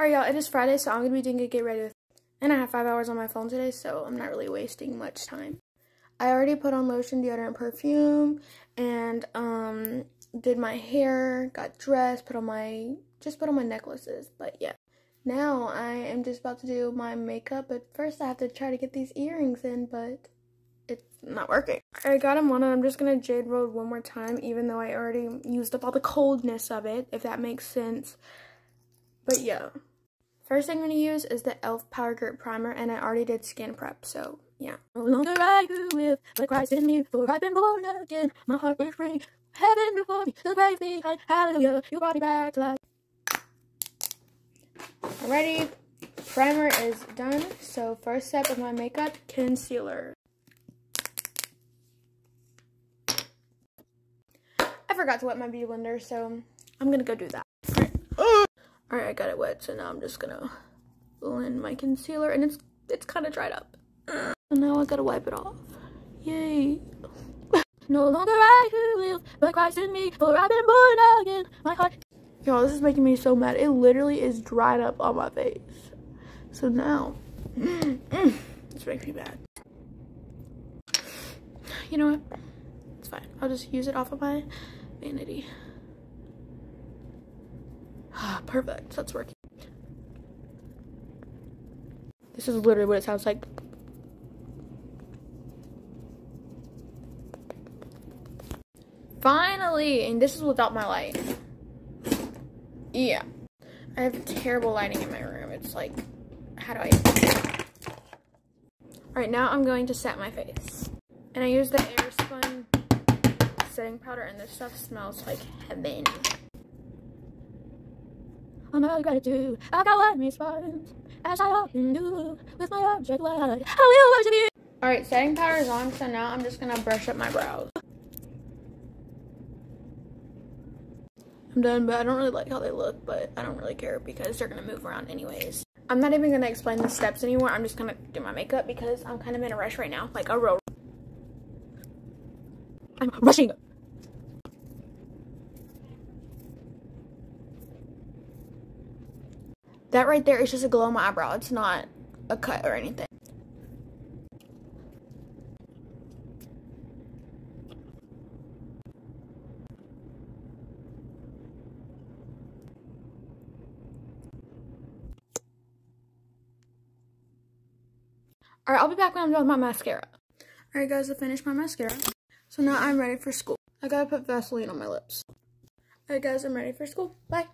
Alright, y'all, it is Friday, so I'm going to be doing a get ready with. And I have five hours on my phone today, so I'm not really wasting much time. I already put on lotion, deodorant, perfume, and um, did my hair, got dressed, put on my, just put on my necklaces. But yeah, now I am just about to do my makeup, but first I have to try to get these earrings in, but it's not working. I got them on and I'm just going to jade roll one more time, even though I already used up all the coldness of it, if that makes sense. But yeah. First thing I'm going to use is the e.l.f. Power Grip Primer, and I already did skin prep, so yeah. No longer I who live, but Christ in me, for I've been born again. My heart is free, heaven before me, the grave behind, hallelujah, you brought me back to life. Alrighty, primer is done, so first step of my makeup, concealer. I forgot to wet my beauty blender, so I'm gonna go do that. Alright, I got it wet, so now I'm just gonna blend my concealer, and it's it's kind of dried up. So now I gotta wipe it off. Yay. no longer I who live, but Christ in me, for I've been born again. My heart. Y'all, this is making me so mad. It literally is dried up on my face. So now, this makes me mad. You know what? It's fine. I'll just use it off of my vanity. Perfect, that's working. This is literally what it sounds like. Finally, and this is without my light. Yeah. I have terrible lighting in my room. It's like, how do I... Alright, now I'm going to set my face. And I use the Airspun setting powder, and this stuff smells like heaven. I'm not gratitude. I got one response, as I often do, with my object. I will worship you. Alright, setting powder is on, so now I'm just gonna brush up my brows. I'm done, but I don't really like how they look, but I don't really care because they're gonna move around anyways. I'm not even gonna explain the steps anymore. I'm just gonna do my makeup because I'm kind of in a rush right now, like a real. I'm rushing. That right there is just a glow on my eyebrow. It's not a cut or anything. Alright, I'll be back when I'm done with my mascara. Alright guys, I finished my mascara. So now I'm ready for school. I gotta put Vaseline on my lips. Alright guys, I'm ready for school. Bye.